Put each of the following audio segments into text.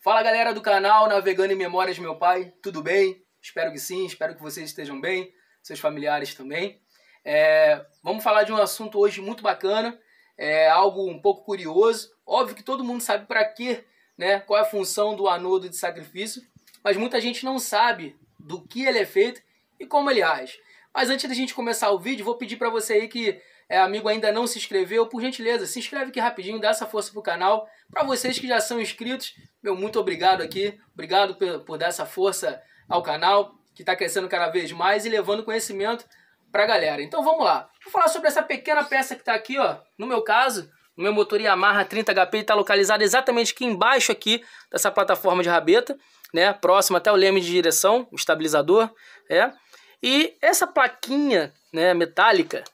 Fala galera do canal Navegando em Memórias Meu Pai, tudo bem? Espero que sim, espero que vocês estejam bem, seus familiares também. É, vamos falar de um assunto hoje muito bacana, é algo um pouco curioso. Óbvio que todo mundo sabe para quê, né? Qual é a função do anodo de sacrifício, mas muita gente não sabe do que ele é feito e como ele age. Mas antes da gente começar o vídeo, vou pedir para você aí que é amigo ainda não se inscreveu, por gentileza, se inscreve aqui rapidinho, dá essa força pro canal. Para vocês que já são inscritos, meu muito obrigado aqui, obrigado por, por dar essa força ao canal, que está crescendo cada vez mais e levando conhecimento para a galera. Então vamos lá, vou falar sobre essa pequena peça que está aqui, ó, no meu caso, o meu motor Yamaha 30 HP está localizado exatamente aqui embaixo aqui dessa plataforma de rabeta, né, próximo até o leme de direção, o estabilizador, é. E essa plaquinha, né, metálica,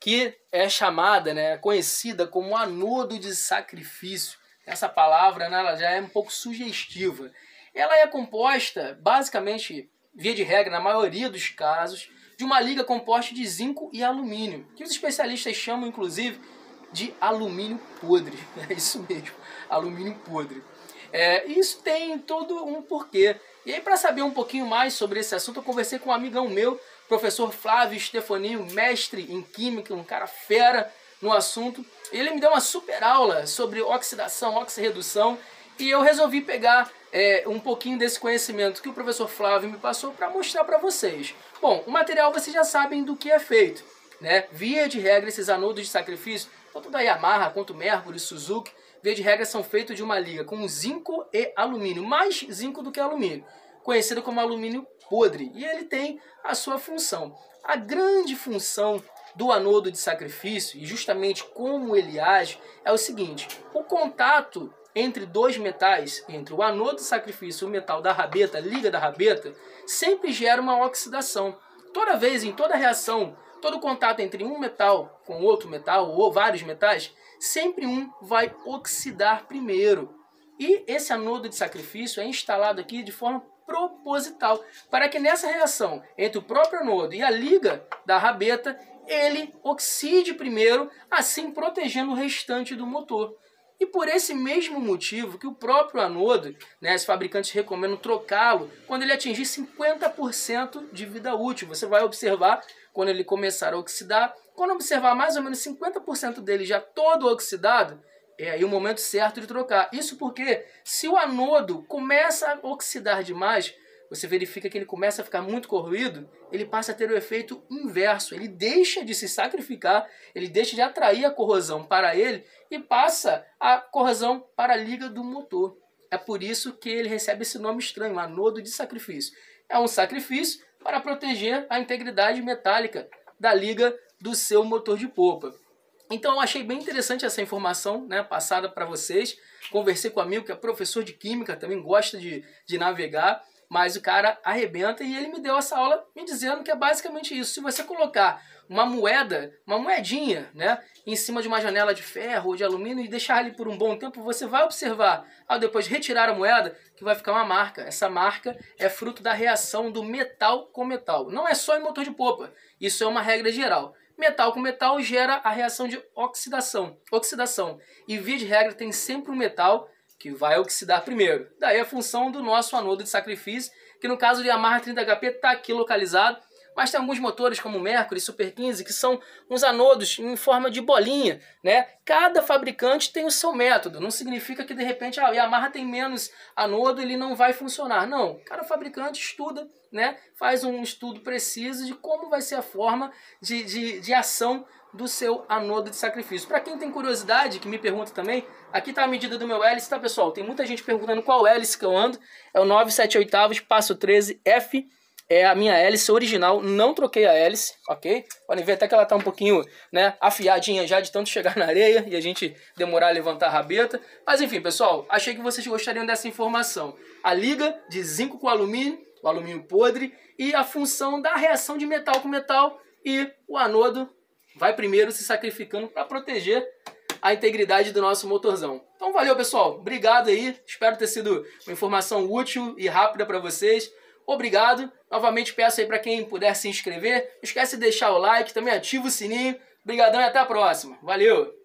que é chamada, né, conhecida como anodo de sacrifício. Essa palavra né, ela já é um pouco sugestiva. Ela é composta, basicamente, via de regra, na maioria dos casos, de uma liga composta de zinco e alumínio, que os especialistas chamam, inclusive, de alumínio podre. É isso mesmo, alumínio podre. É, isso tem todo um porquê. E aí, para saber um pouquinho mais sobre esse assunto, eu conversei com um amigão meu professor Flávio Stefanio, mestre em Química, um cara fera no assunto. Ele me deu uma super aula sobre oxidação, oxirredução, e eu resolvi pegar é, um pouquinho desse conhecimento que o professor Flávio me passou para mostrar para vocês. Bom, o material vocês já sabem do que é feito. Né? Via de regra, esses anodos de sacrifício, tanto da Yamaha quanto Mercury, Suzuki, via de regra são feitos de uma liga com zinco e alumínio, mais zinco do que alumínio, conhecido como alumínio podre. E ele tem a sua função. A grande função do anodo de sacrifício, e justamente como ele age, é o seguinte: o contato entre dois metais, entre o anodo de sacrifício e o metal da rabeta, liga da rabeta, sempre gera uma oxidação. Toda vez, em toda reação, todo contato entre um metal com outro metal, ou vários metais, sempre um vai oxidar primeiro. E esse anodo de sacrifício é instalado aqui de forma proposital, para que nessa reação entre o próprio anodo e a liga da rabeta, ele oxide primeiro, assim protegendo o restante do motor. E por esse mesmo motivo que o próprio anodo, né, os fabricantes recomendam trocá-lo quando ele atingir 50% de vida útil. Você vai observar quando ele começar a oxidar, quando observar mais ou menos 50% dele já todo oxidado, é aí o momento certo de trocar. Isso porque se o anodo começa a oxidar demais, você verifica que ele começa a ficar muito corroído, ele passa a ter o efeito inverso. Ele deixa de se sacrificar, ele deixa de atrair a corrosão para ele e passa a corrosão para a liga do motor. É por isso que ele recebe esse nome estranho, anodo de sacrifício. É um sacrifício para proteger a integridade metálica da liga do seu motor de polpa. Então eu achei bem interessante essa informação né, passada para vocês. Conversei com um amigo que é professor de química, também gosta de, de navegar, mas o cara arrebenta e ele me deu essa aula me dizendo que é basicamente isso. Se você colocar uma moeda, uma moedinha, né, em cima de uma janela de ferro ou de alumínio e deixar ali por um bom tempo, você vai observar, ao depois retirar a moeda, que vai ficar uma marca. Essa marca é fruto da reação do metal com metal. Não é só em motor de popa, isso é uma regra geral. Metal com metal gera a reação de oxidação. Oxidação. E via de regra tem sempre um metal que vai oxidar primeiro. Daí a função do nosso anodo de sacrifício, que no caso de Yamaha 30HP está aqui localizado mas tem alguns motores como o Mercury Super 15 que são uns anodos em forma de bolinha, né? Cada fabricante tem o seu método, não significa que de repente ah, o Yamaha tem menos anodo, ele não vai funcionar. Não, cada fabricante estuda, né? Faz um estudo preciso de como vai ser a forma de, de, de ação do seu anodo de sacrifício. Para quem tem curiosidade, que me pergunta também, aqui está a medida do meu hélice, tá pessoal? Tem muita gente perguntando qual hélice que eu ando. É o 978 espaço 13 F é a minha hélice original, não troquei a hélice, ok? Podem ver até que ela tá um pouquinho, né, afiadinha já de tanto chegar na areia e a gente demorar a levantar a rabeta. Mas enfim, pessoal, achei que vocês gostariam dessa informação. A liga de zinco com alumínio, o alumínio podre, e a função da reação de metal com metal e o anodo vai primeiro se sacrificando para proteger a integridade do nosso motorzão. Então valeu, pessoal. Obrigado aí. Espero ter sido uma informação útil e rápida para vocês. Obrigado. Novamente peço aí para quem puder se inscrever. Não esquece de deixar o like, também ativa o sininho. Obrigadão e até a próxima. Valeu!